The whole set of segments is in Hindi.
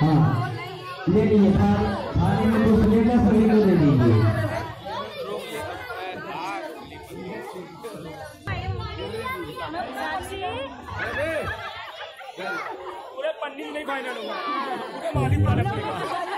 हाँ। ले लीजिए, थाली में कुछ लेगा सभी को दे दीजिए। पूरे पन्नी नहीं फाइनल होगा। पूरे मालिक वाला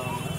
வந்தாங்க